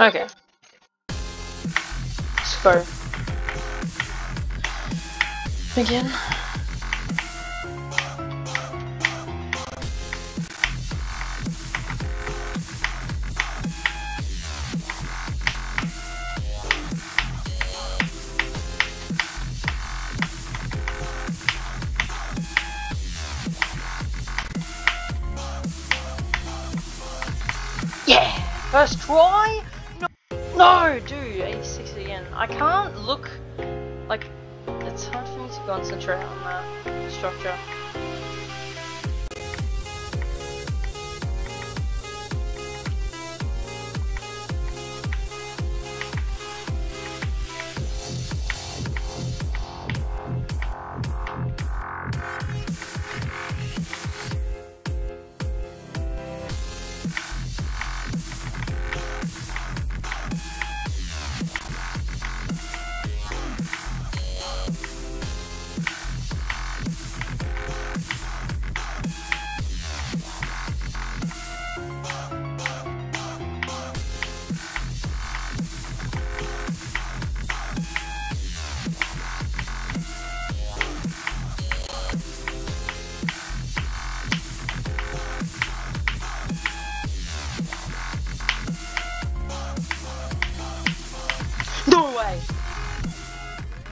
Okay. Go. Begin. Yeah! First try? No, dude, 86 again. I can't look, like, it's hard for me to concentrate on that structure.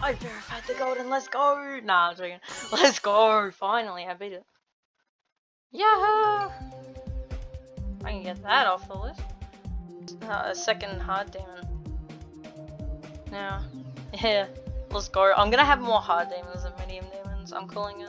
I verified the golden, let's go! Nah, I'm joking. Let's go! Finally, I beat it. Yeah! I can get that off the list. Uh, a second hard demon. Now, yeah, let's go. I'm gonna have more hard demons than medium demons, I'm calling it.